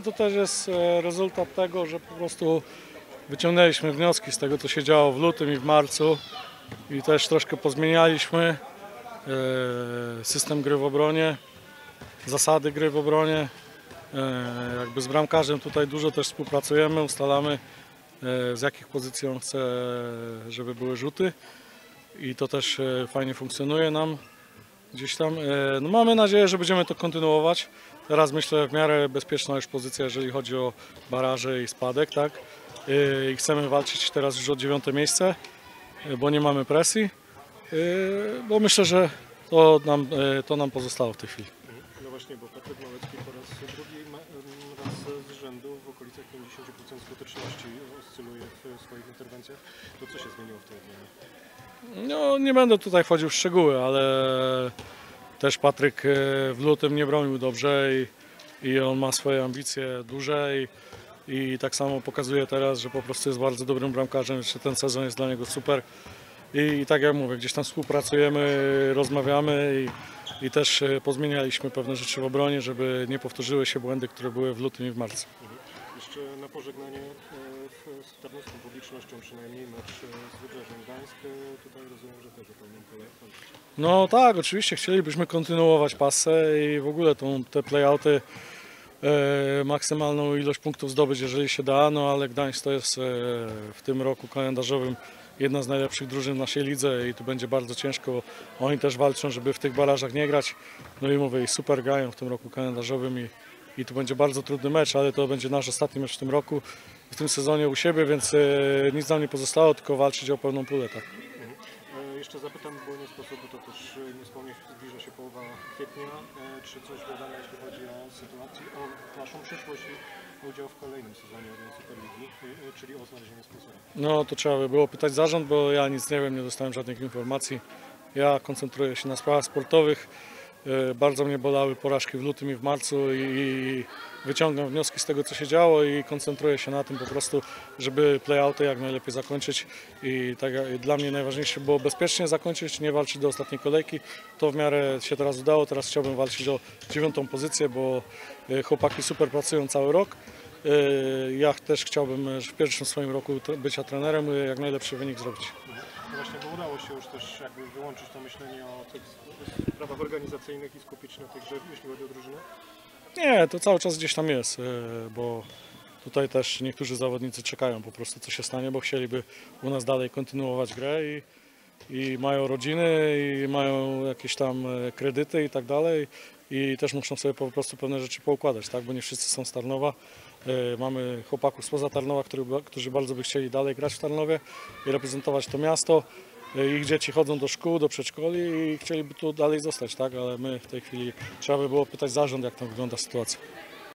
To też jest e, rezultat tego, że po prostu wyciągnęliśmy wnioski z tego, co się działo w lutym i w marcu i też troszkę pozmienialiśmy e, system gry w obronie, zasady gry w obronie. E, Jakby z bramkarzem tutaj dużo też współpracujemy, ustalamy z jakich pozycji on chce, żeby były rzuty i to też fajnie funkcjonuje nam gdzieś tam. E, No mamy nadzieję, że będziemy to kontynuować. Teraz myślę w miarę bezpieczna już pozycja, jeżeli chodzi o baraże i spadek, tak? E, I chcemy walczyć teraz już o dziewiąte miejsce, e, bo nie mamy presji, bo myślę, że to nam, to nam pozostało w tej chwili. No właśnie, bo Patryk Małecki po raz drugi raz z rzędu w okolicach 50% skuteczności oscyluje w swoich interwencjach. To co się zmieniło w tej odmianie? No, nie będę tutaj wchodził w szczegóły, ale też Patryk e, w lutym nie bronił dobrze i, i on ma swoje ambicje duże i, tak samo pokazuje teraz, że po prostu jest bardzo dobrym bramkarzem, że ten sezon jest dla niego super. I, i tak jak mówię, gdzieś tam współpracujemy, rozmawiamy i, i też e, pozmienialiśmy pewne rzeczy w obronie, żeby nie powtórzyły się błędy, które były w lutym i w marcu. Jeszcze na pożegnanie e, z tarnowską publicznością przynajmniej mecz e, z Wybrzeżem Gdańsk. Tutaj rozumiem, że też pulę walczycie. No tak, oczywiście chcielibyśmy kontynuować pasę i w ogóle tą, te playouty e, maksymalną ilość punktów zdobyć, jeżeli się da, no ale Gdańsk to jest e, w tym roku kalendarzowym jedna z najlepszych drużyn w naszej lidze i tu będzie bardzo ciężko. Oni też walczą, żeby w tych barażach nie grać. No i mówię, super grają w tym roku kalendarzowym i, i tu będzie bardzo trudny mecz, ale to będzie nasz ostatni mecz w tym roku, w tym sezonie u siebie, więc e, nic nam nie pozostało, tylko walczyć o pełną pulę. Tak. Sposób to też e, nie wspomnieć, zbliża się połowa kwietnia. E, Czy coś wiadomo, jeśli chodzi o sytuację, o naszą przyszłość i udział w kolejnym sezonie Superligi, e, czyli o znalezienie sponsora? No to trzeba by było pytać zarząd, bo ja nic nie wiem, nie dostałem żadnych informacji. Ja koncentruję się na sprawach sportowych. E, Bardzo mnie bolały porażki w lutym i w marcu i, wyciągam wnioski z tego, co się działo i koncentruję się na tym po prostu, żeby playouty jak najlepiej zakończyć i tak dla mnie najważniejsze było bezpiecznie zakończyć, nie walczyć do ostatniej kolejki. To w miarę się teraz udało, teraz chciałbym walczyć o dziewiątą pozycję, bo e, chłopaki super pracują cały rok. E, Ja też chciałbym w pierwszym swoim roku bycia trenerem jak najlepszy wynik zrobić. No właśnie, bo udało się już też jakby wyłączyć to myślenie o tych sprawach organizacyjnych i skupić na tej grze, jeśli chodzi o drużynę. Nie, to cały czas gdzieś tam jest, e, bo tutaj też niektórzy zawodnicy czekają po prostu co się stanie, bo chcieliby u nas dalej kontynuować grę i, i mają rodziny i mają jakieś tam e, kredyty i tak dalej i też muszą sobie po prostu pewne rzeczy poukładać, tak, bo nie wszyscy są z Tarnowa. E, Mamy chłopaków spoza Tarnowa, którzy bardzo by chcieli dalej grać w Tarnowie i reprezentować to miasto. E, Ich dzieci chodzą do szkół, do przedszkoli i chcieliby tu dalej zostać, tak? ale my w tej chwili trzeba by było pytać zarząd, jak tam wygląda sytuacja.